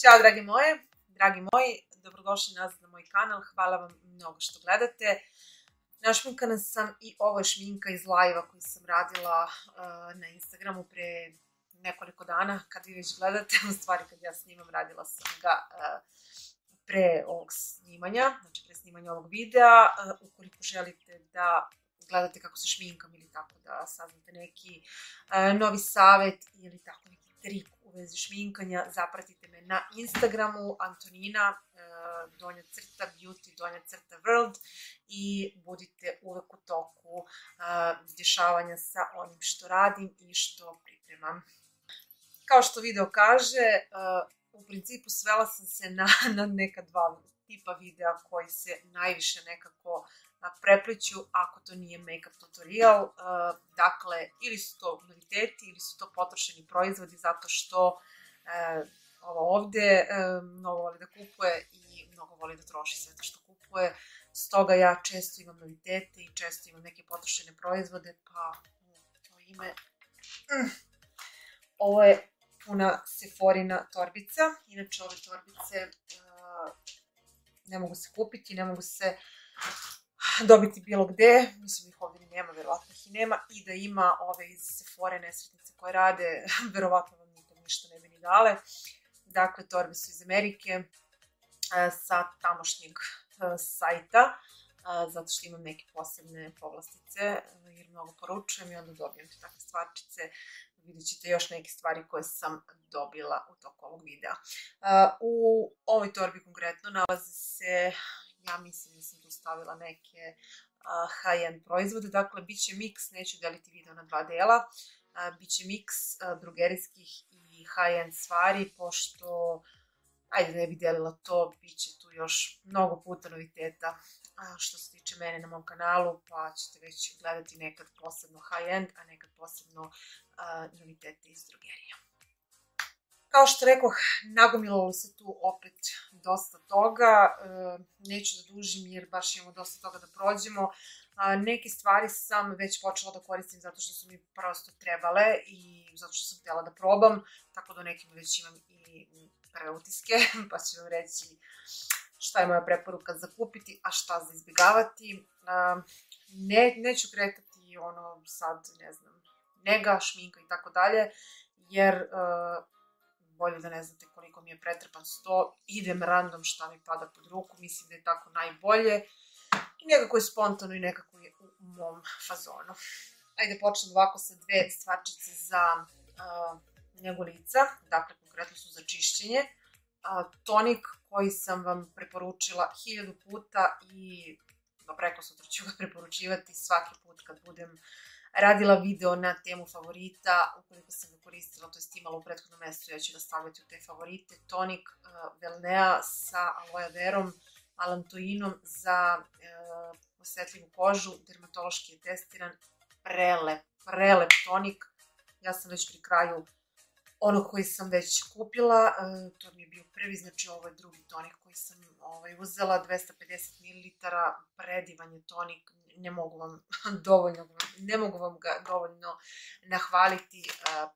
Ćao dragi moje, dragi moji, dobrodošli nazad na moj kanal, hvala vam mnogo što gledate. Našminkana sam i ovo je šminka iz live-a koji sam radila uh, na Instagramu pre nekoliko dana, kad vi već gledate, u stvari kad ja snimam, radila sam ga uh, pre ovog snimanja, znači pre snimanja ovog videa. Uh, ukoliko želite da gledate kako se šminkam ili tako da saznate neki novi savet ili tako neki trik vezi šminkanja, zapratite me na Instagramu Antonina donja crta beauty, donja crta world i budite uvek u toku dešavanja sa onim što radim i što pripremam. Kao što video kaže, u principu svela sam se na, na neka dva tipa videa koji se najviše nekako prepliću ako to nije make-up tutorial. Dakle, ili su to noviteti ili su to potrošeni proizvodi zato što ovo ovde mnogo voli da kupuje i mnogo voli da troši sve to što kupuje. Stoga ja često imam novitete i često imam neke potrošene proizvode, pa to ime... Mm. Ovo je puna Sephorina torbica. Inače, ove torbice uh, ne mogu se kupiti, ne mogu se dobiti bilo gde, mislim ih ovdje nema, verovatno ih i nema, i da ima ove iz Sephora nesretnice koje rade, verovatno vam nikad ništa ne bi ni dale. Dakle, torbe su iz Amerike, uh, sa tamošnjeg uh, sajta, zato što imam neke posebne povlastice, jer mnogo poručujem i onda dobijem te takve stvarčice vidjet ćete još neke stvari koje sam dobila u toku ovog videa. U ovoj torbi konkretno nalazi se, ja mislim da sam tu stavila neke high-end proizvode, dakle bit će miks, neću deliti video na dva dela, bit će miks drugerijskih i high-end stvari, pošto ajde ne bi delila to, bit će tu još mnogo puta noviteta što se tiče mene na mom kanalu, pa ćete već gledati nekad posebno high-end, a nekad posebno novitete iz drogerija. Kao što rekoh, nagomilalo se tu opet dosta toga, e, neću da dužim jer baš imamo dosta toga da prođemo. Neke stvari sam već počela da koristim zato što su mi prosto trebale i zato što sam htjela da probam, tako da nekim već imam i prve utiske, pa ću vam reći šta je moja preporuka za kupiti, a šta za izbjegavati. Ne, neću kretati ono sad, ne znam, nega, šminka i tako dalje, jer uh, bolje da ne znate koliko mi je pretrpan sto, idem random šta mi pada pod ruku, mislim da je tako najbolje i nekako je spontano i nekako je u mom fazonu. Ajde počnem ovako sa dve stvarčice za uh, njegu lica, dakle konkretno su za čišćenje. Uh, tonik koji sam vam preporučila hiljadu puta i do preko sutra ću ga preporučivati svaki put kad budem uh, radila video na temu favorita, ukoliko sam ga koristila, to je imala u prethodnom mestu, ja ću ga stavljati u te favorite. Tonik uh, Velnea sa aloe verom, alantoinom za uh, kožu, dermatološki je testiran, prelep, prelep tonik. Ja sam već pri kraju ono koji sam već kupila, uh, to mi je bio prvi, znači ovo je drugi tonik koji sam ovaj, uzela, 250 ml, predivan je tonik, ne mogu vam dovoljno, ne mogu vam ga dovoljno nahvaliti,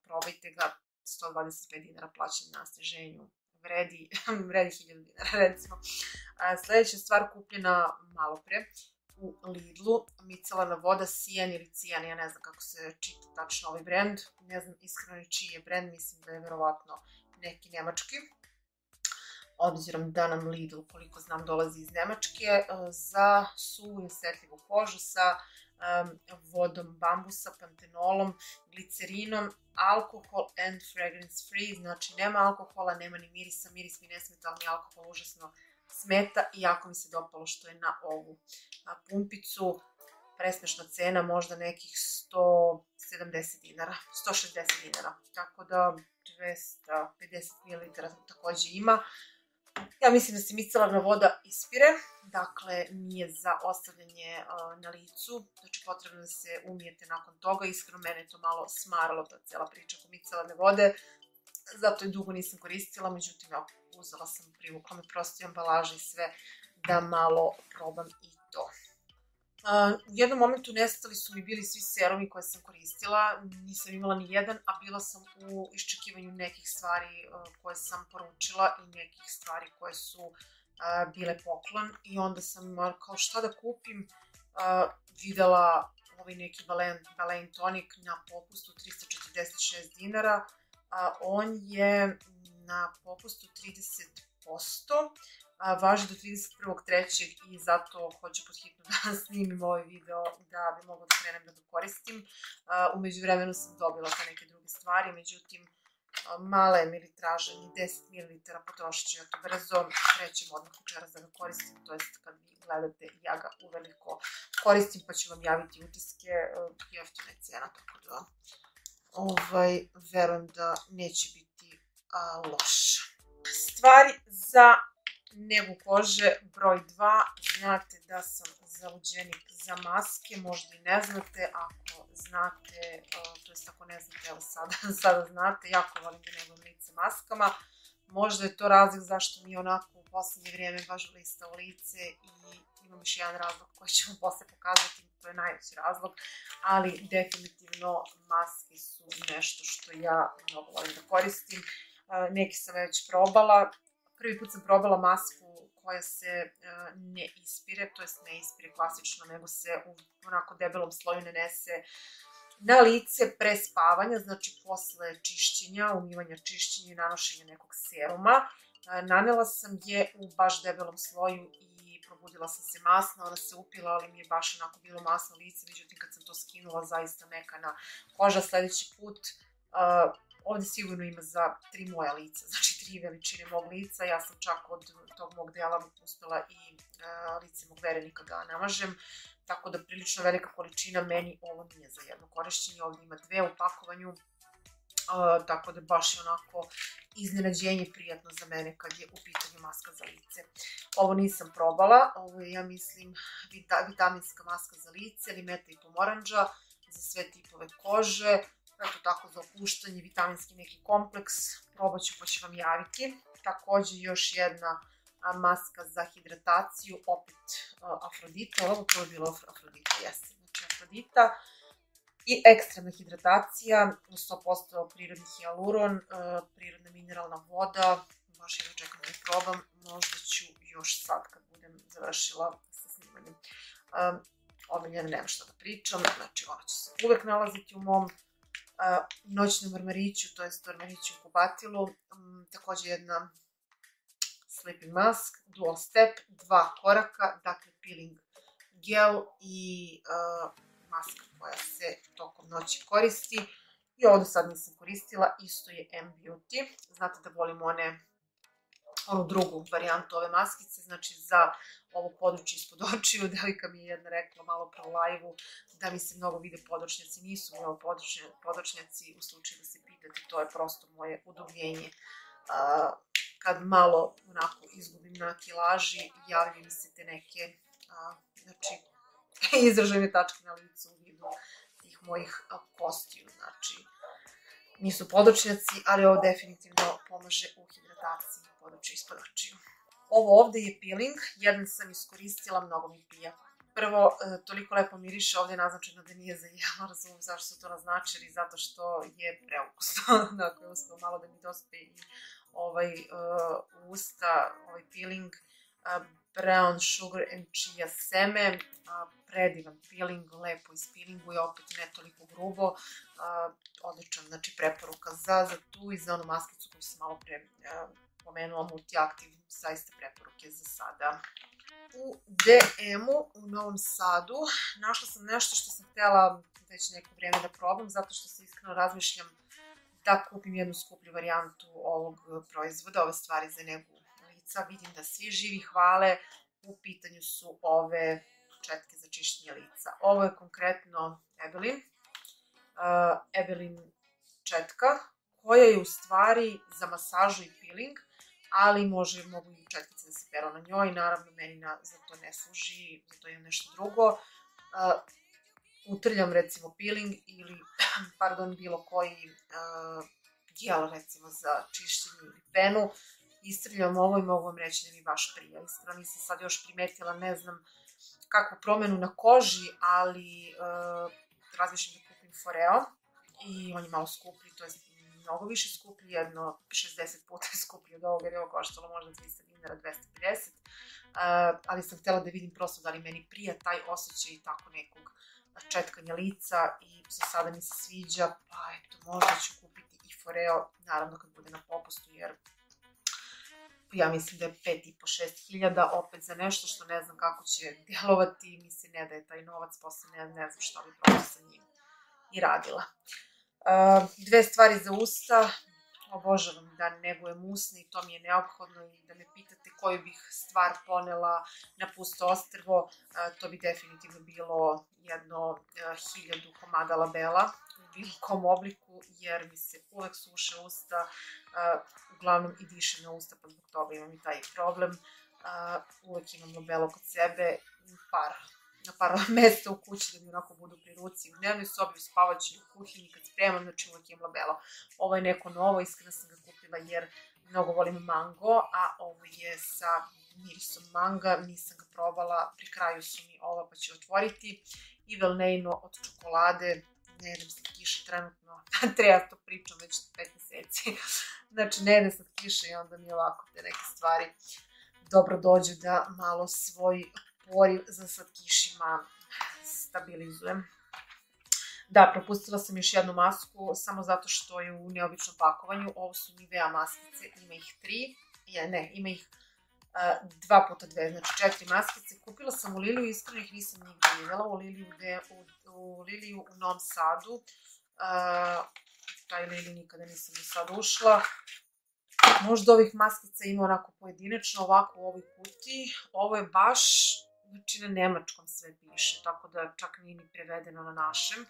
probajte ga, 125 dinara plaćen na steženju, vredi, vredi 1000 dinara recimo. Sledeća stvar kupljena malo pre, u Lidlu, micalana voda Sijan ili Cijan, ja ne znam kako se čita tačno ovaj brend, ne znam iskreno čiji je brend, mislim da je verovatno neki nemački obzirom da nam Lidl, koliko znam, dolazi iz Nemačke, e, za suvu i osjetljivu kožu sa vodom bambusa, pantenolom, glicerinom, alkohol and fragrance free, znači nema alkohola, nema ni mirisa, miris mi ne smeta, ali alkohol užasno smeta i jako mi se dopalo što je na ovu pumpicu, presmešna cena, možda nekih 170 dinara, 160 dinara, tako da 250 ml takođe ima. Ja mislim da se micelarna voda ispire, dakle nije za ostavljanje na licu, znači potrebno da se umijete nakon toga, iskreno mene je to malo smaralo ta cijela priča oko micelarne vode, zato je dugo nisam koristila, međutim ja uzela sam, privukla me prosto i ambalaže i sve da malo probam i to. U jednom momentu nestali su mi bili svi serumi koje sam koristila, nisam imala ni jedan, a bila sam u iščekivanju nekih stvari uh, koje sam poručila i nekih stvari koje su uh, bile poklon i onda sam kao šta da kupim, videla ovaj neki Balen, Balen Tonic na popustu 346 dinara, a on je na popustu 30%, a, važi do 31.3. i zato hoću pod hitno da snimim ovaj video da bi mogla da krenem da ga koristim. Umeđu vremenu sam dobila te neke druge stvari, međutim, mala je ni 10 ml potrošit ću ja to brzo, krećem odmah večeras da ga koristim, to jest kad vi gledate, ja ga uveliko koristim, pa ću vam javiti utiske, jeftina je cena, tako da ovaj, verujem da neće biti a, loša. Stvari za negu kože broj 2. Znate da sam zaluđenik za maske, možda i ne znate, ako znate, to jest ako ne znate, evo sada, sada znate, jako volim da negujem lice maskama. Možda je to razlog zašto mi onako u poslednje vrijeme baš blista u lice i imam još jedan razlog koji ću vam posle pokazati, to je najveći razlog, ali definitivno maske su nešto što ja mnogo volim da koristim. Neki sam već probala, prvi put sam probala masku koja se uh, ne ispire, to jest ne ispire klasično, nego se u onako debelom sloju nanese na lice pre spavanja, znači posle čišćenja, umivanja čišćenja i nanošenja nekog seruma. Uh, nanela sam je u baš debelom sloju i probudila sam se masno, ona se upila, ali mi je baš onako bilo masno lice, međutim kad sam to skinula, zaista mekana koža sledeći put, uh, Ovde sigurno ima za tri moja lica, znači tri veličine mog lica. Ja sam čak od tog mog dela uspela i uh, lice mog verenika da namažem. Tako da prilično velika količina meni ovo nije za jedno korišćenje. Ovde ima dve u pakovanju. Uh, tako da baš je onako iznenađenje prijatno za mene kad je u pitanju maska za lice. Ovo nisam probala, ovo je ja mislim vita, vitaminska maska za lice, limeta i pomoranđa za sve tipove kože eto tako za opuštanje, vitaminski neki kompleks, probat ću pa ću vam javiti. Takođe još jedna maska za hidrataciju, opet Afrodita, ovo prvo je bilo Afrodita, jeste, znači Afrodita. I ekstremna hidratacija, 100% prirodni hialuron, prirodna mineralna voda, baš jedno čekam da probam, možda ću još sad kad budem završila sa snimanjem. Omiljena nema šta da pričam, znači ona će se uvek nalaziti u mom noćnom ormariću, to je ormariću u kubatilu, um, takođe jedna sleeping mask, dual step, dva koraka, dakle peeling gel i uh, maska koja se tokom noći koristi. I ovo sad nisam koristila, isto je M-Beauty. Znate da volim one onu drugu varijantu ove maskice, znači za ovo područje ispod očiju, devojka mi je jedna rekla malo pre u live-u da mi se mnogo vide podočnjaci, nisu mnogo podočnjaci, u slučaju da se pitate, to je prosto moje udubljenje. Uh, kad malo onako izgubim na kilaži, javljaju mi se te neke, znači, izražene tačke na licu u vidu tih mojih kostiju, znači, nisu podočnjaci, ali ovo definitivno pomaže u hidrataciji područja ispod očiju. Ovo ovde je peeling, jedan sam iskoristila, mnogo mi prija. Prvo, e, toliko lepo miriše, ovde je naznačeno da nije za jelo, zašto su to naznačili, zato što je preukusno, dakle, uspeo malo da mi dospe i ovaj uh, usta, ovaj peeling, uh, brown sugar and chia seme, uh, predivan peeling, lepo ispilinguje, opet ne toliko grubo, uh, odličan, znači preporuka za, za tu i za onu maskicu koju sam malo pre uh, pomenula multiaktiv, zaista preporuke za sada. U DM-u u Novom Sadu našla sam nešto što sam htjela već neko vrijeme da probam, zato što se iskreno razmišljam da kupim jednu skuplju varijantu ovog proizvoda, ove stvari za negu lica. Vidim da svi živi hvale, u pitanju su ove četke za čišćenje lica. Ovo je konkretno Ebelin, uh, Ebelin četka, koja je u stvari za masažu i peeling, ali može, mogu i četkice da se peru na njoj, naravno meni na, za to ne služi, za to je nešto drugo. Uh, utrljam recimo peeling ili, pardon, bilo koji uh, gel recimo za čišćenje ili penu, istrljam ovo i mogu vam reći da mi baš prija. Iskreno nisam sad još primetila, ne znam kakvu promenu na koži, ali uh, razmišljam da kupim Foreo i on je malo skuplji, to je mnogo više skuplji, jedno 60 puta skuplji od ovoga, jer je ovo koštalo možda 300 dinara, 250. Uh, ali sam htjela da vidim prosto da li meni prija taj osjećaj tako nekog četkanja lica i za sada mi se sviđa, pa eto, možda ću kupiti i Foreo, naravno kad bude na popustu, jer ja mislim da je 5,5-6 hiljada, opet za nešto što ne znam kako će djelovati, mi se ne daje taj novac, posle ne, ne znam šta bi prosto sa njim i radila. Dve stvari za usta, obožavam da negujem usne i to mi je neophodno i da me pitate koju bih stvar ponela na pusto ostrvo, to bi definitivno bilo jedno hiljadu komada labela u bilo kom obliku, jer mi se uvek suše usta, uglavnom i dišem na usta, pa zbog toga imam i taj problem. Uvek imam labelo kod sebe, par, par mesta u kući da mi onako budu pri ruci, u dnevnoj sobi, u spavaću, u kuhinji, kad spremam, znači uvek imam labelo. Ovo je neko novo, iskreno sam ga kupila jer mnogo volim mango, a ovo je sa mirisom manga, nisam ga probala, pri kraju su mi ova pa ću otvoriti. I Velneino od čokolade, ne jedem se kiše trenutno, treba to pričam već 5 meseci. znači, ne jedem kiše i onda mi ovako te neke stvari dobro dođu da malo svoj poriv za slatkišima stabilizujem. Da, propustila sam još jednu masku, samo zato što je u neobičnom pakovanju. Ovo su Nivea maskice, ima ih tri. Je, ne, ima ih dva puta dve, znači četiri maskice. Kupila sam u Liliju, iskreno ih nisam nigde videla, u Liliju, u, Liliju u Novom Sadu. Taj Liliju nikada nisam do sada ušla. Možda ovih maskica ima onako pojedinačno, ovako u ovoj kuti. Ovo je baš, znači na nemačkom sve piše, tako da čak nije ni prevedeno na našem,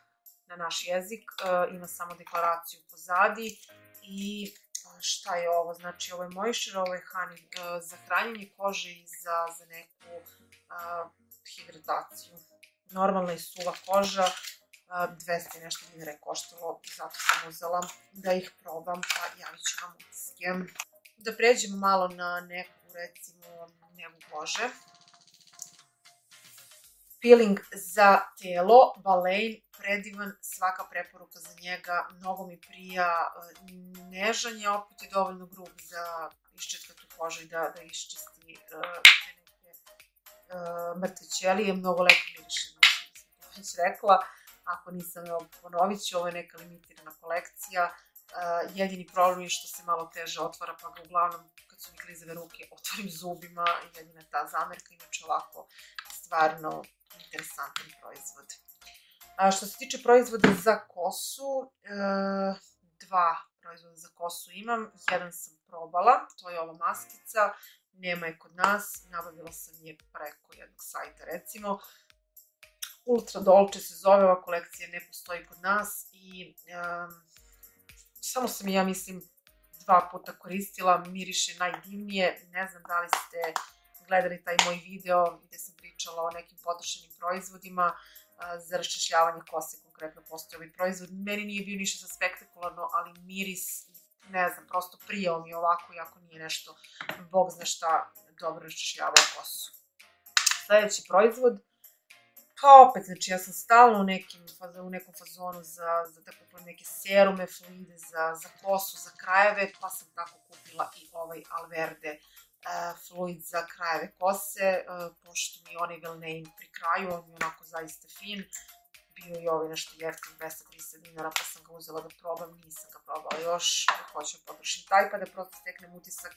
na naš jezik. Uh, ima samo deklaraciju pozadi i šta je ovo, znači ovo je moisture, ovo je honey uh, za hranjenje kože i za, za neku uh, hidrataciju. Normalna i suva koža, uh, 200 nešto dinara je koštalo, zato sam uzela da ih probam, pa javit ću vam utiske. Da pređemo malo na neku, recimo, negu kože peeling za telo, Balein, predivan, svaka preporuka za njega, mnogo mi prija, nežan je, opet je dovoljno grub za iščetkatu kožu i da, da iščisti uh, uh, mrtve ćelije, mnogo lepo miriše, sam to već rekla, ako nisam, evo, ponovit ću, ovo je neka limitirana kolekcija, uh, jedini problem je što se malo teže otvara, pa ga uglavnom, kad su mi klizave ruke, otvorim zubima, jedina ta zamerka, inače ovako, stvarno interesantan proizvod. A što se tiče proizvoda za kosu, e, dva proizvoda za kosu imam. Jedan sam probala, to je ova maskica, nema je kod nas, nabavila sam je preko jednog sajta recimo. Ultra Dolce se zove, ova kolekcija ne postoji kod nas i um, samo sam ja mislim dva puta koristila, miriše najdivnije, ne znam da li ste gledali taj moj video gde sam pričala o nekim potrošenim proizvodima za raščešljavanje kose, konkretno postoji ovaj proizvod. Meni nije bio ništa za spektakularno, ali miris, ne znam, prosto prijao mi ovako, iako nije nešto, bog zna šta, dobro raščešljavao kosu. Sledeći proizvod, pa opet, znači ja sam stalno u, nekim, u nekom fazonu za, za da kupim neke serume, fluide za, za kosu, za krajeve, pa sam tako kupila i ovaj Alverde fluid za krajeve kose, pošto mi onaj Velnein pri kraju, on je onako zaista fin, bio i ovaj nešto jeftin, 230 dinara, pa sam ga uzela da probam, nisam ga probala još, hoću da potrošim taj, pa da prosto steknem utisak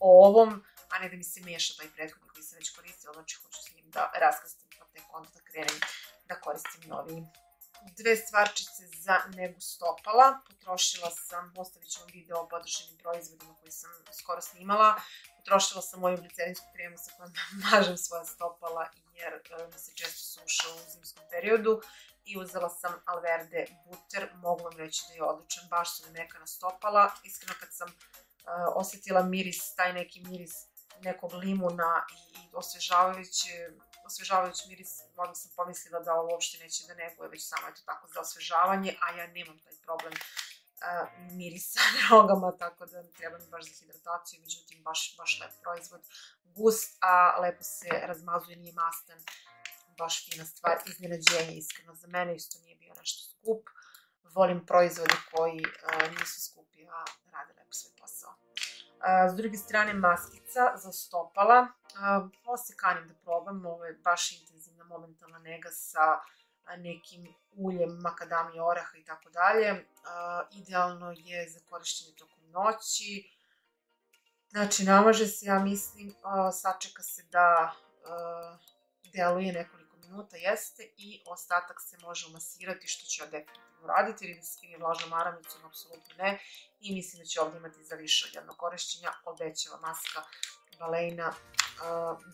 o ovom, a ne da mi se meša taj prethodni koji sam već koristila, znači hoću s njim da raskastim, pa tek onda da krenem da koristim novi dve stvarčice za negu stopala. Potrošila sam, ostavit ću vam video o podršenim proizvodima koji sam skoro snimala. Potrošila sam moju glicerinsku kremu sa kojom mažem svoja stopala jer e, mi se često suša u zimskom periodu. I uzela sam Alverde buter, mogu vam reći da je odličan, baš su mi mekana stopala. Iskreno kad sam uh, osetila miris, taj neki miris nekog limuna i, i osvežavajući miris, možda sam pomislila da ovo uopšte neće da neguje, već samo eto tako za osvežavanje, a ja nemam taj problem uh, mirisa na nogama, tako da mi treba mi baš za hidrataciju, međutim baš, baš lep proizvod, gust, a lepo se razmazuje, nije mastan, baš fina stvar, iznenađenje iskreno za mene, isto nije bio nešto skup. Volim proizvode koji uh, nisu skupi, a rade lepo svoj posao. S druge strane, maskica za stopala. Ovo se kanim da probam, ovo je baš intenzivna momentalna nega sa nekim uljem makadamije, oraha i tako dalje. Idealno je za korišćenje tokom noći. Znači, namaže se, ja mislim, sačeka se da deluje nekoliko minuta, jeste, i ostatak se može umasirati, što ću ja definitivno uraditi, ili da skini vlažnom maramicom, apsolutno ne, i mislim da će ovdje imati za više od jednog korišćenja, obećava maska Balejna,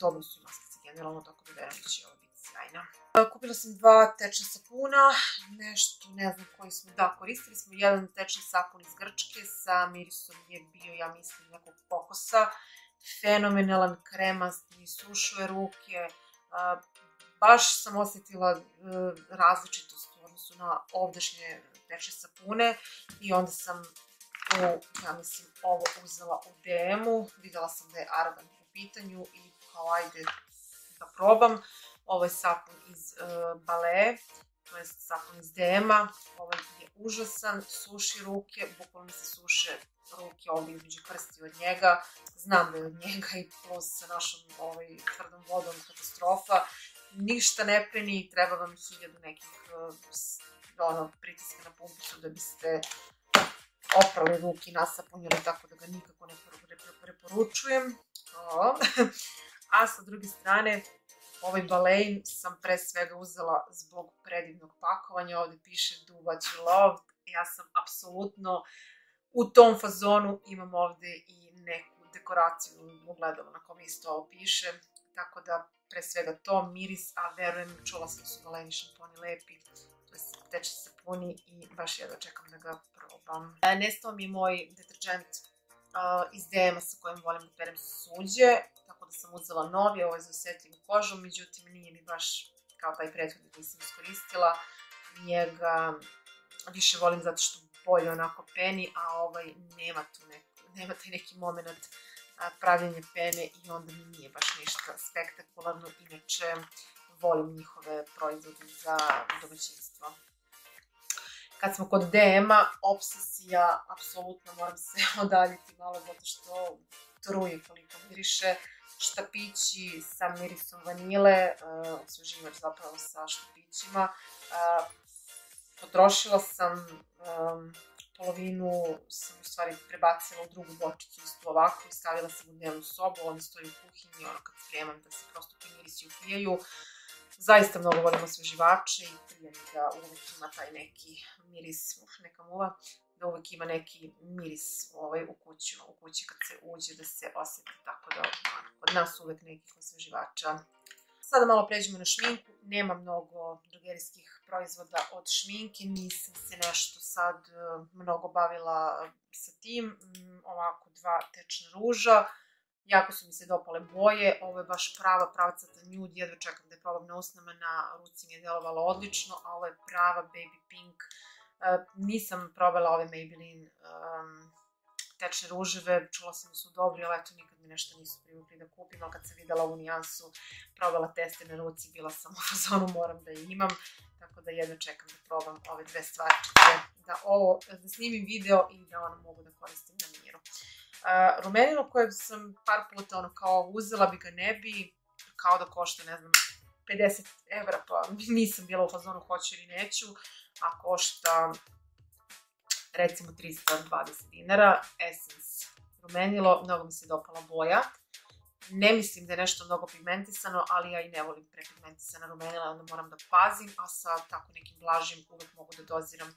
dobro su maskice generalno, tako da verujem da će ovo biti sjajna. Kupila sam dva tečna sapuna, nešto, ne znam koji smo, da, koristili smo jedan tečni sapun iz Grčke sa mirisom je bio, ja mislim, nekog pokosa, fenomenalan kremast, mi sušuje ruke, baš sam osjetila e, različitost odnosu na ovdašnje tečne sapune i onda sam u, ja mislim, ovo uzela u DM-u, videla sam da je argan u pitanju i kao ajde da probam. Ovo je sapun iz uh, Bale, to je sapun iz DM-a. Ovaj je užasan, suši ruke, bukvalno se suše ruke ovdje između prsti od njega. Znam da je od njega i plus sa našom ovaj, tvrdom vodom katastrofa. Ništa ne preni, treba vam hiljadu nekih uh, ono, pritiska na pumpicu da biste oprali ruke i nasapunjali, tako da ga nikako ne preporučujem. A sa druge strane, Ovaj balejn sam pre svega uzela zbog predivnog pakovanja, ovde piše You Love. Ja sam apsolutno u tom fazonu, imam ovde i neku dekoraciju u gledalu na kom isto ovo piše, tako da pre svega to miris, a verujem, čula sam da su baleni šamponi lepi, teče se puni i baš jedva čekam da ga probam. E, nestao mi moj deterđent uh, iz DM-a sa kojim volim da perem suđe, da sam uzela novi, ovo je za osetljivu kožu, međutim nije mi baš kao taj prethodni koji sam iskoristila. Njega više volim zato što bolje onako peni, a ovaj nema tu neku, nema taj neki moment pravljenja pene i onda mi nije baš ništa spektakularno, inače volim njihove proizvode za domaćinstvo. Kad smo kod DM-a, obsesija, apsolutno moram se odaljiti malo zato što truje koliko miriše štapići sa mirisom vanile, uh, osveživač zapravo sa štapićima. Uh, potrošila sam polovinu, sam u stvari prebacila u drugu bočicu isto ovako i stavila sam u dnevnu sobu, oni stoji u kuhinji, ono kad spremam da se prosto ti mirisi upijaju. Zaista mnogo volim osveživače i prije da uvijek ima taj neki miris, uf, neka muva, da uvek ima neki miris ovaj, u, kući, u kući kad se uđe da se osjeti tako da kod nas uvek nekih osveživača. Sada malo pređemo na šminku, nema mnogo drogerijskih proizvoda od šminke, nisam se nešto sad e, mnogo bavila sa tim, mm, ovako dva tečna ruža, jako su mi se dopale boje, ovo je baš prava pravcata nude, jedva čekam da je probam na usnama, na ruci mi je delovalo odlično, a ovo je prava baby pink, Uh, nisam probala ove Maybelline tečne ruževe, čula sam da su dobri, ali eto nikad mi nešto nisu privukli da kupim, ali kad sam videla ovu nijansu, probala teste na ruci, bila sam u fazonu, moram da je imam, tako da jedno čekam da probam ove dve stvarčice, da ovo, da snimim video i da ono mogu da koristim na miru. Rumenilo koje sam par puta ono kao uzela bi ga ne bi, kao da košta, ne znam, 50 evra, pa nisam bila u fazonu hoću ili neću, a košta recimo 320 dinara, Essence rumenilo, mnogo mi se dopala boja. Ne mislim da je nešto mnogo pigmentisano, ali ja i ne volim prepigmentisana rumenila, onda moram da pazim, a sa tako nekim blažim uvek mogu da doziram,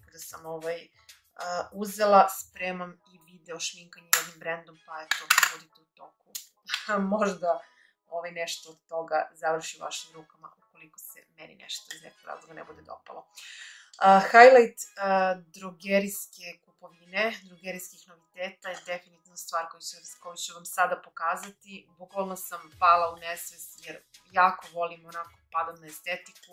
tako da sam ovaj uh, uzela, spremam i video šminkanje jednim brendom, pa eto, budite u toku. Možda ovaj nešto od toga završi u vašim rukama ukoliko se meni nešto iz nekog razloga ne bude dopalo. Uh, highlight uh, drogerijske kupovine, drogerijskih noviteta je definitivno stvar koju ću, koju ću vam sada pokazati. Bukvalno sam pala u nesvest jer jako volim onako padam na estetiku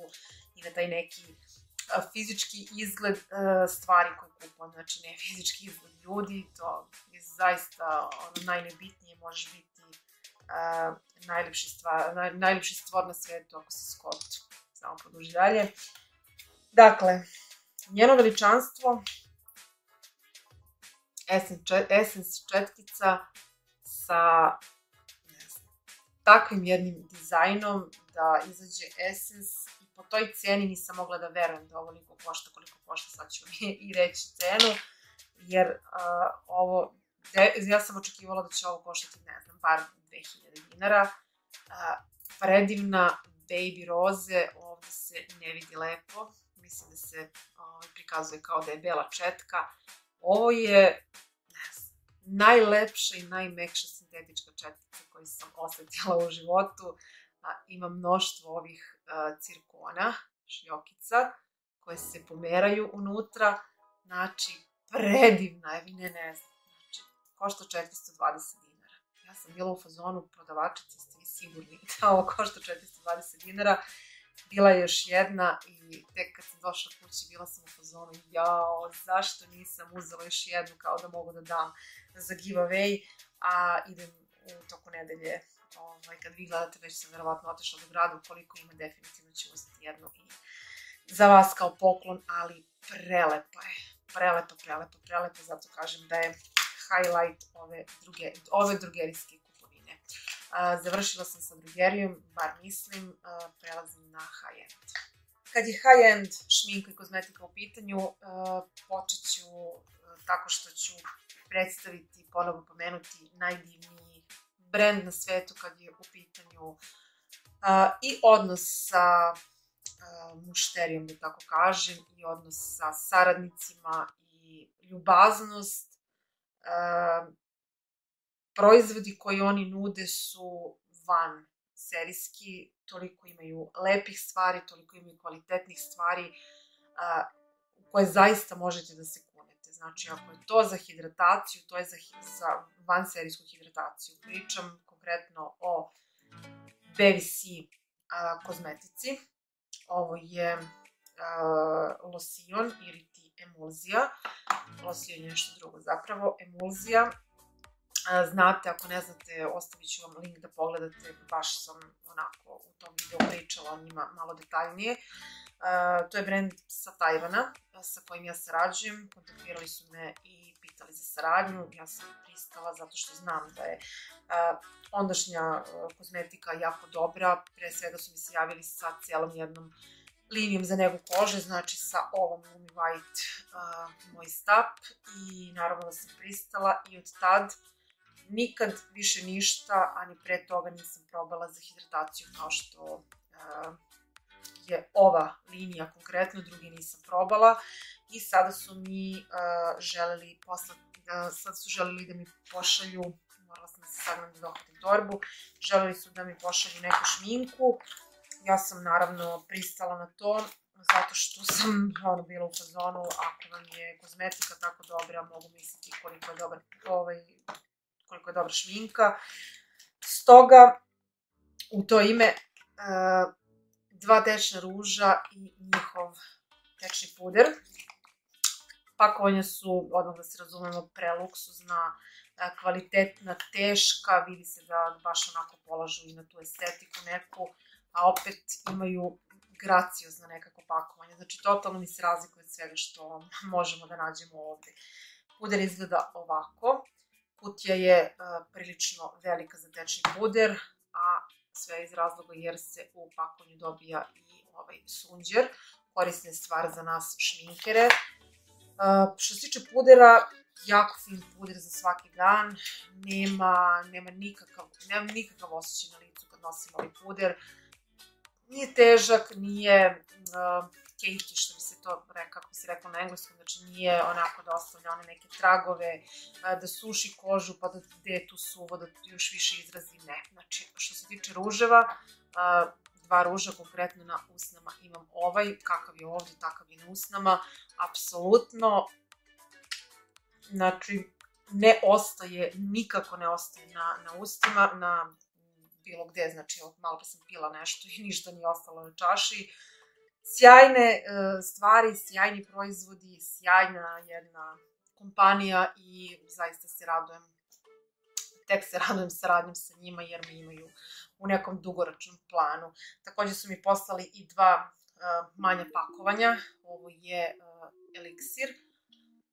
i na taj neki uh, fizički izgled uh, stvari koje kupujem, znači ne fizički izgled ljudi, to je zaista ono najnebitnije može biti uh, najljepši, stvar, naj, najljepši stvor na svetu ako se Scott samo produži dalje. Dakle, njeno veličanstvo Essence četkica sa ne znam, takvim jednim dizajnom da izađe Essence i po toj cijeni nisam mogla da verujem da ovoliko košta koliko košta, sad ću i reći cenu, jer ovo, ja sam očekivala da će ovo koštati, ne znam, bar 2000 dinara. Uh, predivna baby roze, ovde se ne vidi lepo, mislim da se uh, prikazuje kao da je bela četka. Ovo je najlepša i najmekša sintetička četkica koju sam osetila u životu. A, ima mnoštvo ovih a, cirkona, šljokica, koje se pomeraju unutra. Znači, predivna je, ne ne znam. Znači, košta 420 dinara. Ja sam bila u fazonu prodavačice, ste vi sigurni da ovo košta 420 dinara. Bila je još jedna i tek kad sam došla kući bila sam u fazonu, jao, zašto nisam uzela još jednu kao da mogu da dam za giveaway, a idem u toku nedelje, ovaj, kad vi gledate, već sam verovatno otišla do grada, ukoliko ima, definitivno ću uzeti jednu i za vas kao poklon, ali prelepa je, prelepa, prelepa, prelepa, zato kažem da je highlight ove, druge, ove drugerijske. Završila sam sa drugerijom, bar mislim, prelazim na high-end. Kad je high-end šminka i kozmetika u pitanju, počet ću tako što ću predstaviti, ponovo pomenuti najdivniji brend na svetu kad je u pitanju i odnos sa mušterijom, da tako kažem, i odnos sa saradnicima i ljubaznost. Proizvodi koji oni nude su van serijski, toliko imaju lepih stvari, toliko imaju kvalitetnih stvari u koje zaista možete da se Znači, ako je to za hidrataciju, to je za, za vanserijsku hidrataciju. Pričam konkretno o BVC a, kozmetici. Ovo je a, losion ili ti emulzija. Losion je nešto drugo zapravo. Emulzija. Znate, ako ne znate, ostavit ću vam link da pogledate. Baš sam onako u tom videu pričala o njima malo detaljnije. To je brend sa Tajvana sa kojim ja sarađujem. Kontaktirali su me i pitali za saradnju. Ja sam pristala zato što znam da je ondašnja kozmetika jako dobra. Pre svega su mi se javili sa cijelom jednom linijom za negu kože, znači sa ovom Lumi White uh, moj stap i naravno da sam pristala i od tad nikad više ništa, a ni pre toga nisam probala za hidrataciju kao što uh, je ova linija konkretno, drugi nisam probala. I sada su mi uh, želeli poslati, uh, sad su želeli da mi pošalju, morala sam da se sagnem da dohvatim torbu, želeli su da mi pošalju neku šminku, ja sam naravno pristala na to, zato što sam ono, bila u fazonu, ako vam je kozmetika tako dobra, mogu misliti koliko je dobar, ovaj, koliko je dobra šminka. Stoga, u to ime, uh, dva tečna ruža i njihov tečni puder. Pakovanja su, odmah da se razumemo, preluksuzna, kvalitetna, teška, vidi se da baš onako polažu i na tu estetiku neku, a opet imaju graciozno nekako pakovanje. Znači, totalno mi se razlikuje od svega što možemo da nađemo ovde. Puder izgleda ovako. Kutija je prilično velika za tečni puder, a sve iz razloga jer se u pakovanju dobija i ovaj sunđer, korisna stvar za nas šminkere. Što se tiče pudera, jako fin puder za svaki dan, nema, nema nikakav, nema nikakav osjećaj na licu kad nosim ovaj puder. Nije težak, nije cakey, što bi se to kako se rekao na engleskom, znači nije onako da ostavlja one neke tragove, da suši kožu pa da je tu suvo, da još više izrazi, ne. Znači, što se tiče ruževa, dva ruža konkretno na usnama imam ovaj, kakav je ovde, takav je na usnama, apsolutno, znači, ne ostaje, nikako ne ostaje na, na ustima, na bilo gde, znači, malo pa sam pila nešto i ništa nije ostalo na čaši, sjajne uh, stvari, sjajni proizvodi, sjajna jedna kompanija i zaista se radujem tek se radujem saradnjom sa njima jer me imaju u nekom dugoročnom planu. Takođe su mi poslali i dva uh, manja pakovanja. Ovo je uh, eliksir.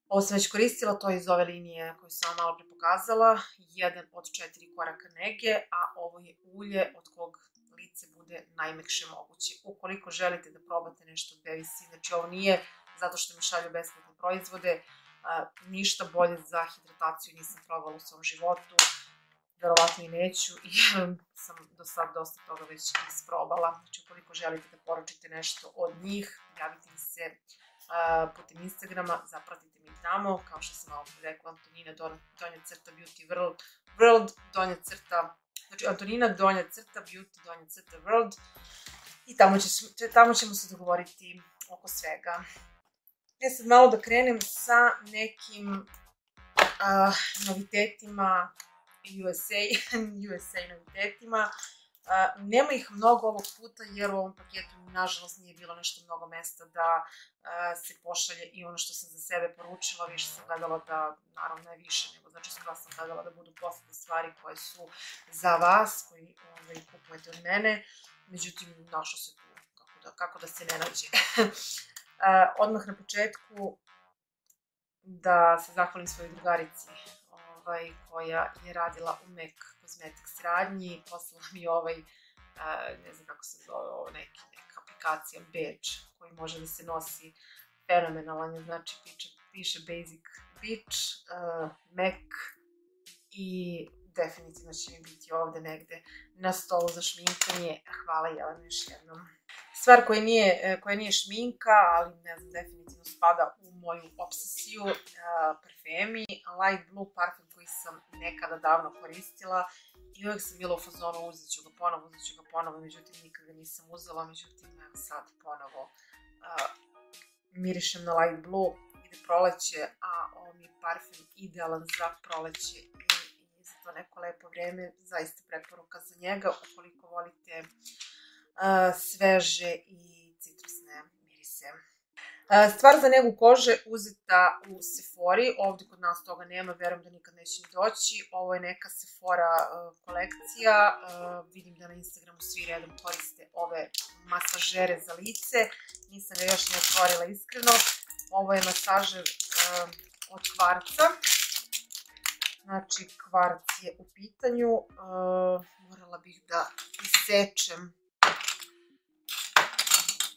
Ovo sam već koristila, to je iz ove linije koju sam vam malo pre pokazala. Jedan od četiri koraka nege, a ovo je ulje od kog lice bude najmekše moguće. Ukoliko želite da probate nešto od BVC, znači ovo nije zato što mi šalju besplatne proizvode, ništa bolje za hidrataciju nisam probala u svom životu, verovatno i neću, jer sam do sad dosta toga već isprobala. Znači, ukoliko želite da poručite nešto od njih, javite mi se putem Instagrama, zapratite mi tamo, kao što sam malo rekla, Antonina donja crta beauty world, world donja crta, znači Antonina donja crta beauty donja crta world i tamo, će, tamo ćemo se dogovoriti oko svega. Ja sad malo da krenem sa nekim uh, novitetima USA, USA novitetima. Nema ih mnogo ovog puta jer u ovom paketu nažalost nije bilo nešto mnogo mesta da uh, se pošalje i ono što sam za sebe poručila, više sam gledala da, naravno ne više, nego znači skoro sam gledala da budu posledne stvari koje su za vas, koji ovaj, kupujete od mene, međutim našlo se tu kako da, kako da se ne nađe. uh, odmah na početku da se zahvalim svojoj drugarici ovaj, koja je radila u MAC Cosmetics radnji, poslala mi ovaj, ne znam kako se zove, ovo neki, neka aplikacija Badge koji može da se nosi fenomenalan znači piše, piše Basic Beach, uh, MAC i definitivno će mi biti ovde negde na stolu za šminkanje. Hvala Jelena još jednom. Stvar koja nije, e, koja nije šminka, ali ne znam, definitivno spada u moju obsesiju, uh, parfemi, Light Blue parfum sam nekada davno koristila i uvek sam bila u fazonu uzet ću ga ponovo, uzet ću ga ponovo, međutim nikad ga nisam uzela, međutim evo sad ponovo uh, mirišem na Light Blue, ide proleće, a ovo mi je parfum idealan za proleće i, i za to neko lepo vreme, zaista preporuka za njega ukoliko volite uh, sveže i citrusne mirise. Stvar za negu kože uzeta u Sephori, ovde kod nas toga nema, verujem da nikad neće ni doći. Ovo je neka Sephora kolekcija, vidim da na Instagramu svi redom koriste ove masažere za lice, nisam ga još ne otvorila iskreno. Ovo je masažer od kvarca, znači kvarc je u pitanju, morala bih da isečem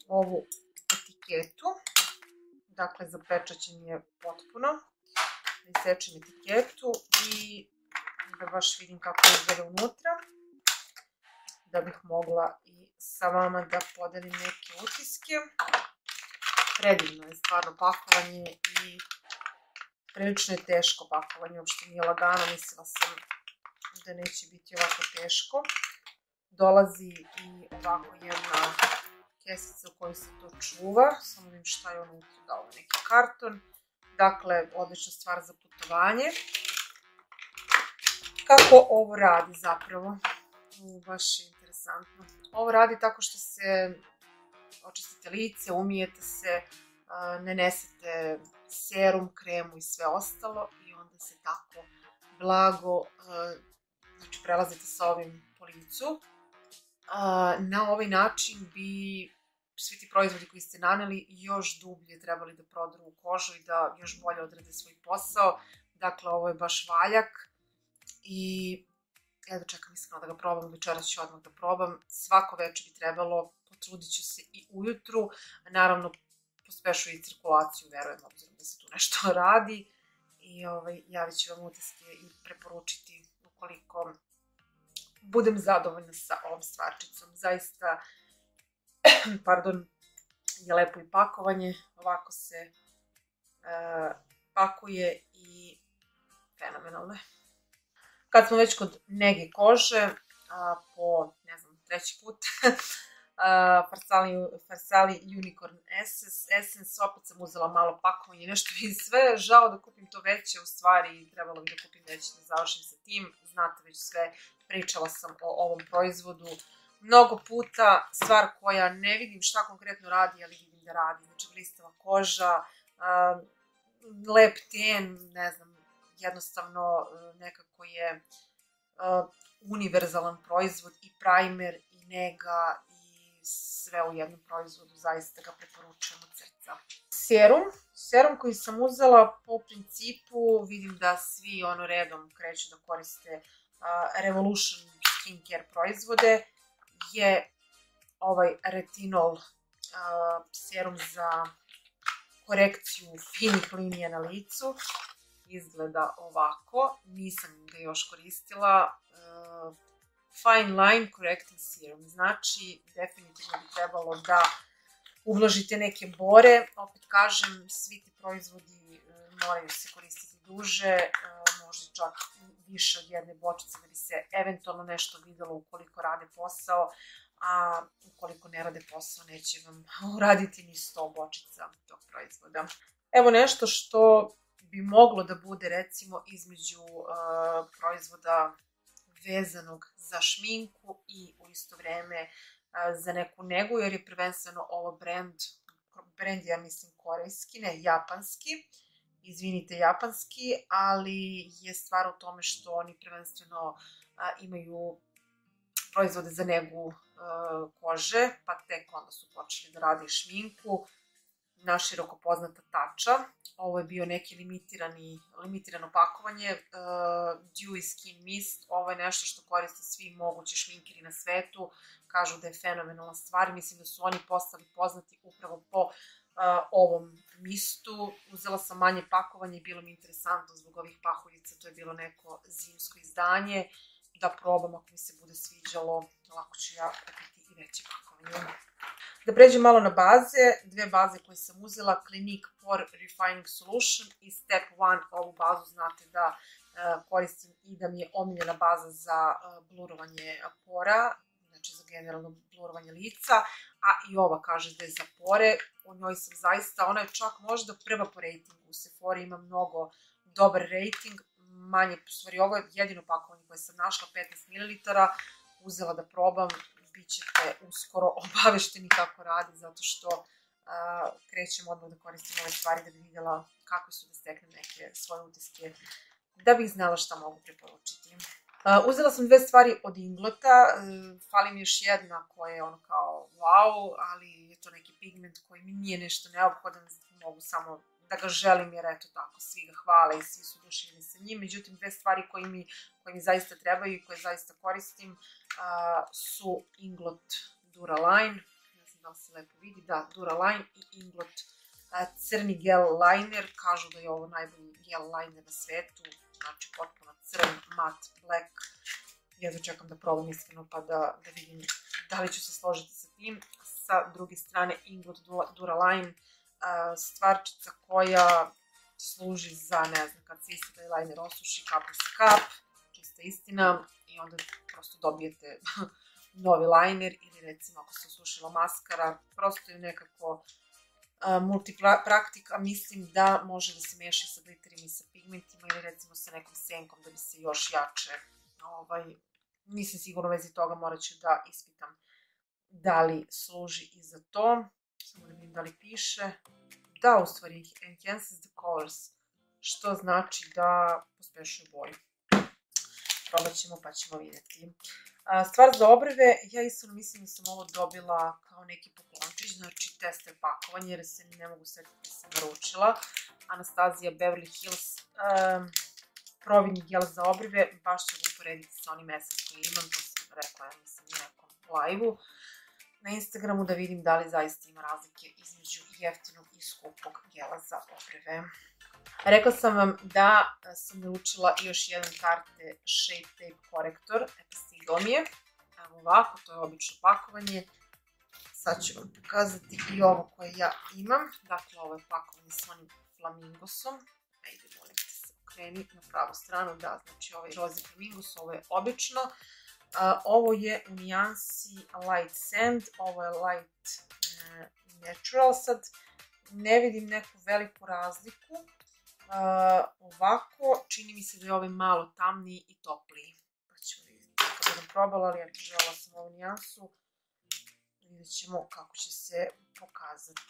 ovu etiketu. Dakle, zapečaćen je potpuno. Da isečem etiketu i da baš vidim kako izgleda unutra. Da bih mogla i sa vama da podelim neke utiske. Predivno je stvarno pakovanje i prilično je teško pakovanje, uopšte nije lagano, mislila sam da neće biti ovako teško. Dolazi i ovako jedna kesica u kojoj se to čuva, samo vidim šta je unutra, da ovo neki karton. Dakle, odlična stvar za putovanje. Kako ovo radi zapravo? Baš je interesantno. Ovo radi tako što se očistite lice, umijete se, nanesete serum, kremu i sve ostalo i onda se tako blago, znači prelazite sa ovim po licu a, na ovaj način bi svi ti proizvodi koji ste naneli još dublje trebali da prodru u kožu i da još bolje odrade svoj posao. Dakle, ovo je baš valjak i evo čekam iskreno da ga probam, večeras ću odmah da probam. Svako večer bi trebalo, potrudit ću se i ujutru, naravno pospešuje i cirkulaciju, verujem, obzirom da se tu nešto radi. I ovaj, javit ću vam utiske i preporučiti ukoliko budem zadovoljna sa ovom stvarčicom. Zaista, pardon, je lepo i pakovanje, ovako se uh, pakuje i fenomenalno je. Kad smo već kod nege kože, po, ne znam, treći put, Farsali, Unicorn Essence, Essence, opet sam uzela malo pakovanje, nešto mi sve, žao da kupim to veće, u stvari trebalo bi da kupim veće, da završim sa tim, znate već sve pričala sam o ovom proizvodu mnogo puta, stvar koja ne vidim šta konkretno radi, ali vidim da radi, znači blistava koža, uh, lep ten, ne znam, jednostavno nekako je univerzalan proizvod i primer i nega i sve u jednom proizvodu, zaista ga preporučujem od srca. Serum, serum koji sam uzela po principu, vidim da svi ono redom kreću da koriste Revolution skincare proizvode, je ovaj retinol serum za korekciju finih linija na licu. Izgleda ovako, nisam ga još koristila. Fine line correcting serum, znači definitivno bi trebalo da ublažite neke bore. Opet kažem, svi ti proizvodi uh, moraju se koristiti duže, uh, možda čak više od jedne bočice da bi se eventualno nešto videlo ukoliko rade posao, a ukoliko ne rade posao neće vam uraditi ni 100 bočica tog proizvoda. Evo nešto što bi moglo da bude recimo između uh, proizvoda vezanog za šminku i u isto vreme za neku negu, jer je prvenstveno ovo brand, brand ja mislim korejski, ne japanski, izvinite japanski, ali je stvar u tome što oni prvenstveno uh, imaju proizvode za negu uh, kože, pa tek onda su počeli da rade šminku, naširoko poznata tača. Ovo je bio neki limitirani, limitirano pakovanje, uh, Dewy Skin Mist, ovo je nešto što koriste svi mogući šminkeri na svetu, kažu da je fenomenalna stvar, mislim da su oni postali poznati upravo po uh, ovom mistu. Uzela sam manje pakovanje i bilo mi interesantno zbog ovih pahuljica, to je bilo neko zimsko izdanje, da probam ako mi se bude sviđalo, lako ću ja kupiti i veće pakovanje. Da pređem malo na baze, dve baze koje sam uzela, Clinique Pore Refining Solution i Step 1, ovu bazu znate da koristim i da mi je omiljena baza za blurovanje pora, znači za generalno blurovanje lica, a i ova kaže da je za pore, u njoj sam zaista, ona je čak možda prva po rejtingu, u Sephora ima mnogo dobar rating, manje, stvari ovo je jedino pakovanje koje sam našla, 15 ml, uzela da probam, bit ćete uskoro obavešteni kako radi, zato što krećem odmah da koristim ove stvari da bi vidjela kako su da steknem neke svoje utiske, da bih znala šta mogu preporučiti. Uh, uzela sam dve stvari od Inglota, uh, fali mi još jedna koja je ono kao wow, ali je to neki pigment koji mi nije nešto neophodan, mogu samo da ga želim jer eto tako, svi ga hvale i svi su duševni sa njim. Međutim, dve stvari koje mi, koje mi zaista trebaju i koje zaista koristim uh, su Inglot Duraline, ne znam da li se lepo vidi, da, Duraline i Inglot crni gel liner, kažu da je ovo najbolji gel liner na svetu, znači potpuno crn, mat, black, jedva čekam da probam iskreno pa da, da vidim da li ću se složiti sa tim. Sa druge strane Inglot Duraline, stvarčica koja služi za, ne znam, kad se isti taj liner osuši, kap uz kap, čista istina, i onda prosto dobijete novi liner, ili recimo ako se osušila maskara, prosto je nekako uh, multipraktik, a mislim da može da se meša sa glitterima i sa pigmentima, ili recimo sa nekom senkom da bi se još jače, ovaj, nisam sigurno vezi toga, morat ću da ispitam da li služi i za to. Samo da vidim da li piše. Da, u stvari, enhances the colors, što znači da pospešuje boju. Probat ćemo pa ćemo vidjeti. Stvar za obrve, ja iskreno mislim da sam ovo dobila kao neki poklončić, znači tester pakovanje, jer se ne mogu setiti da sam naručila. Anastazija Beverly Hills um, providni gel za obrve, baš ću ga uporediti sa onim SS koji imam, to sam rekla, ja mislim, u nekom live-u na Instagramu da vidim da li zaista ima razlike između jeftinog i skupog gela za obrve. Rekla sam vam da sam naučila još jedan Tarte Shape Tape korektor, eto stiglo mi je. Evo ovako, to je obično pakovanje. Sad ću vam pokazati i ovo koje ja imam. Dakle, ovo je pakovanje s onim flamingosom. Ajde, molim te se okreni na pravu stranu, da, znači ovaj rozi flamingos, ovo je obično. Ovo je u nijansi Light Sand, ovo je Light uh, Natural. Sad ne vidim neku veliku razliku. Uh, ovako, čini mi se da je ovaj malo tamniji i topliji. Budem probala, ali žela sam ovu nijansu. Vidjet ćemo kako će se pokazati.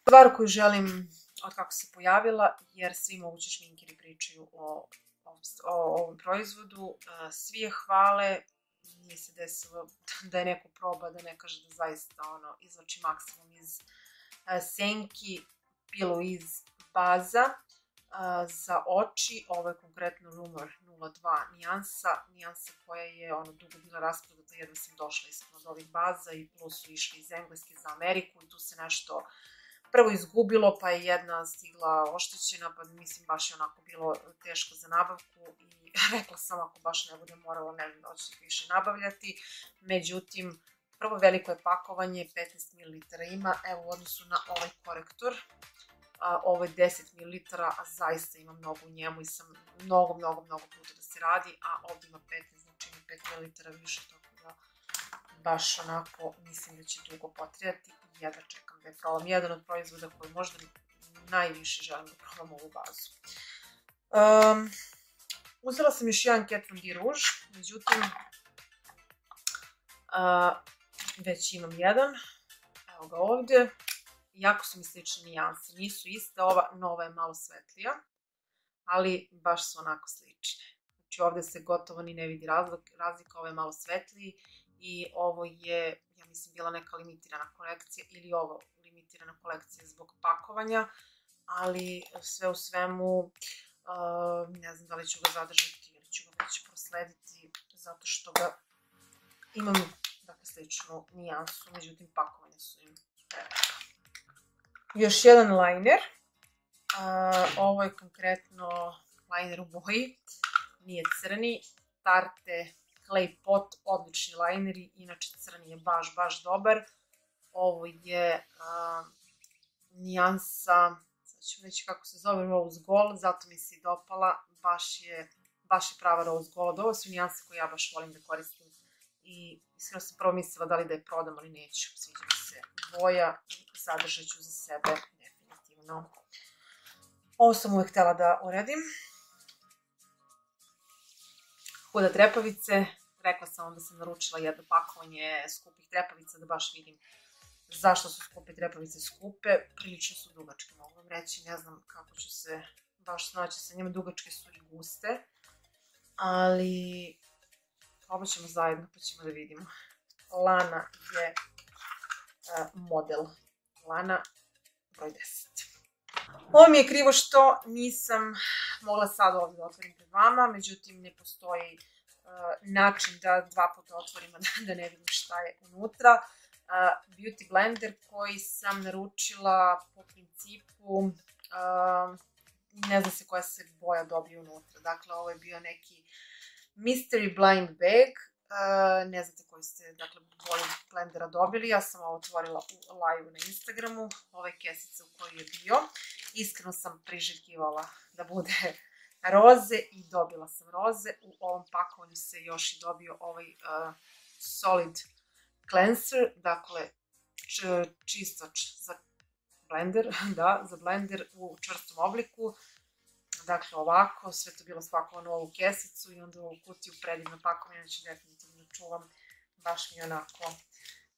Stvar koju želim od kako se pojavila, jer svi mogući šminkeri pričaju o o ovom proizvodu. Svi je hvale, nije se desilo da je neko proba, da ne kaže da zaista ono, izvači maksimum iz senki, bilo iz baza za oči, ovo je konkretno Rumor 02 nijansa, nijansa koja je ono dugo bila rasprodata, jedva sam došla ispod ovih baza i plus su išli iz Engleske za Ameriku i tu se nešto prvo izgubilo, pa je jedna stigla oštećena, pa mislim baš je onako bilo teško za nabavku i rekla sam ako baš ne bude moralo ne znam da ću više nabavljati. Međutim, prvo veliko je pakovanje, 15 ml ima, evo u odnosu na ovaj korektor, a, ovo je 10 ml, a zaista ima mnogo u njemu i sam mnogo, mnogo, mnogo puta da se radi, a ovdje ima 15, znači ima 5 ml više, tako da baš onako mislim da će dugo potrebati i jedva čekam da je probam. Jedan od proizvoda koji možda najviše želim da probam ovu bazu. Um, uzela sam još jedan Kat Von D Rouge, međutim, uh, već imam jedan, evo ga ovdje, jako su mi slične nijanse, nisu iste, ova nova je malo svetlija, ali baš su onako slične. Znači ovdje se gotovo ni ne vidi razlika, ovo je malo svetliji i ovo je, ja mislim, bila neka limitirana kolekcija ili ovo limitirana kolekcija zbog pakovanja, ali sve u svemu, uh, ne znam da li ću ga zadržati ili ću ga već proslediti, zato što ga imam dakle, sličnu nijansu, međutim pakovanje su im prevelika. Još jedan liner, uh, ovo je konkretno liner u boji, nije crni, Tarte Clay Pot, odlični lineri, inače crni je baš, baš dobar. Ovo je uh, nijansa, sad ću reći kako se zove, Rose Gold, zato mi se i dopala, baš je, baš je prava Rose Gold. Ovo su nijanse koje ja baš volim da koristim i iskreno sam prvo mislila da li da je prodam, ali neću, sviđa mi se boja sadržat ću za sebe definitivno. Ovo sam uvek htjela da uradim. Huda trepavice, rekla sam vam da sam naručila jedno pakovanje skupih trepavica da baš vidim zašto su skupe trepavice skupe. Prilično su dugačke, mogu vam reći, ne znam kako ću se baš snaći sa njima, dugačke su i guste. Ali probat ćemo zajedno pa ćemo da vidimo. Lana je model. Lana broj 10. Ovo mi je krivo što nisam mogla sad ovdje da otvorim pred vama, međutim ne postoji način da dva puta otvorim da ne vidim šta je unutra. Beauty blender koji sam naručila po principu ne zna se koja se boja dobije unutra. Dakle, ovo je bio neki Mystery Blind Bag. Ne znate koji ste dakle, boju blendera dobili. Ja sam ovo otvorila u live na Instagramu. Ova je kesica u kojoj je bio. Iskreno sam priželjkivala da bude roze i dobila sam roze. U ovom pakovanju se još i dobio ovaj uh, solid cleanser, dakle čistač za blender, da, za blender u čvrstom obliku. Dakle, ovako, sve to bilo spakovano u ovu kesicu i onda u kutiju predivno pakovanje, znači definitivno čuvam, baš mi onako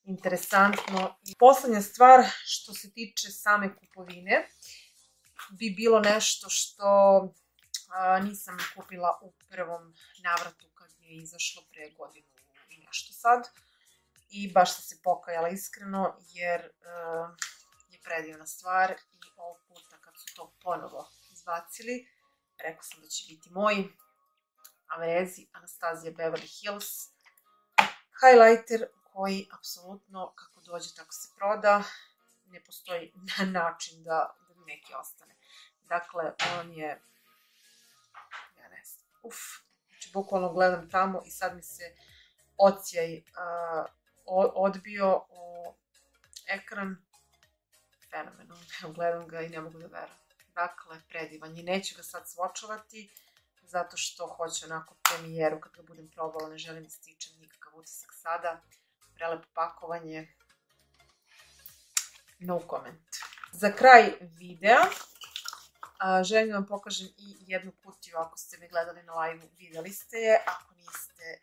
interesantno. I poslednja stvar, što se tiče same kupovine, bi bilo nešto što nisam kupila u prvom navratu kad je izašlo pre godinu i nešto sad. I baš sam se pokajala iskreno jer je predivna stvar i ovog puta kad su to ponovo izbacili, rekla sam da će biti moj Averezi Anastasia Beverly Hills highlighter koji apsolutno kako dođe tako se proda, ne postoji način da, da neki ostane. Dakle, on je uf, znači bukvalno gledam tamo i sad mi se ocijaj uh, odbio o ekran. Fenomenalno, gledam ga i ne mogu da verujem. Dakle, predivan. I neću ga sad svočovati, zato što hoću onako premijeru kad ga budem probala, ne želim da stičem nikakav utisak sada. Prelepo pakovanje. No comment. Za kraj videa želim da vam pokažem i jednu kutiju, ako ste me gledali na live vidjeli ste je, ako niste,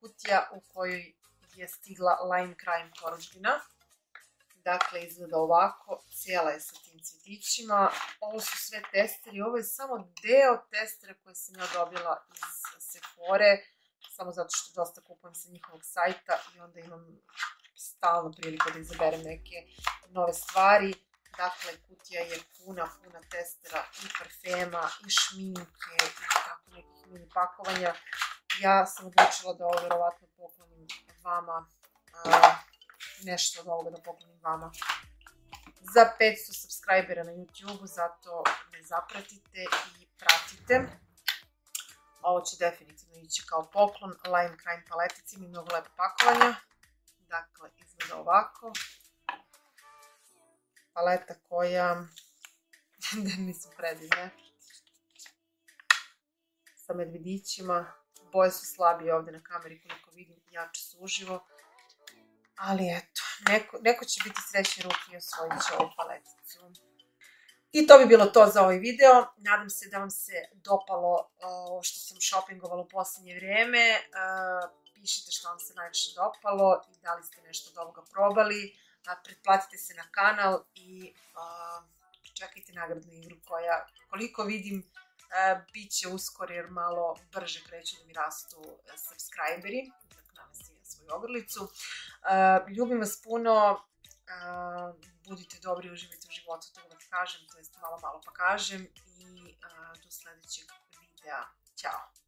kutija u kojoj je stigla Lime Crime poručbina. Dakle, izgleda ovako, cijela je sa tim cvjetićima. Ovo su sve testeri, ovo je samo deo testera koje sam ja dobila iz Sephore, samo zato što dosta kupujem sa njihovog sajta i onda imam stalno priliku da izaberem neke nove stvari. Dakle, kutija je puna, puna testera i parfema, i šminke, i tako nekih mini pakovanja. Ja sam odlučila da ovo verovatno poklonim vama, nešto od ovoga da poklonim vama za 500 subscribera na YouTube, zato me zapratite i pratite. Ovo će definitivno ići kao poklon, Lime Crime paletici, mi mnogo lepo pakovanja. Dakle, izgleda ovako. Paleta koja, da mi su predivne, sa medvidićima. Boje su slabije ovde na kameri koliko vidim, jače su uživo. Ali eto, neko, neko će biti srećni ruke i osvojit će ovu paleticu. I to bi bilo to za ovaj video. Nadam se da vam se dopalo ovo što sam shoppingovala u poslednje vrijeme. Pišite što vam se najviše dopalo i da li ste nešto od ovoga probali. Pretplatite se na kanal i čekajte nagradnu igru koja, koliko vidim, bit će uskoro jer malo brže kreću da mi rastu subscriberi. Svoju ogrlicu. Ljubim vas puno, budite dobri, uživajte u životu, to uvek kažem, to jest malo malo pa kažem i do sledećeg videa. Ćao!